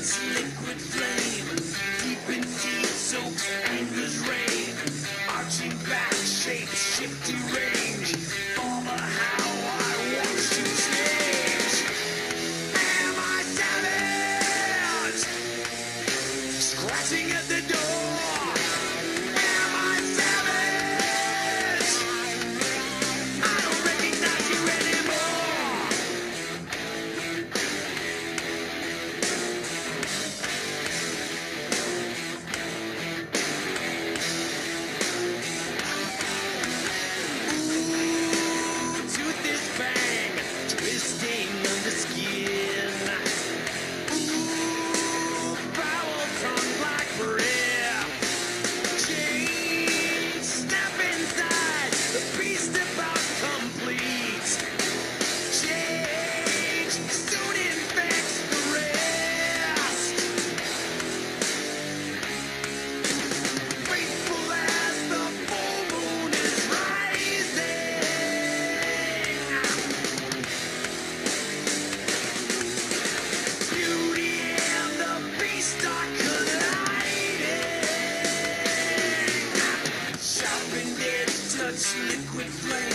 liquid flame. liquid flame.